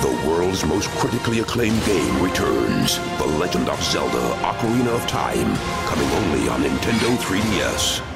The world's most critically acclaimed game returns. The Legend of Zelda Ocarina of Time, coming only on Nintendo 3DS.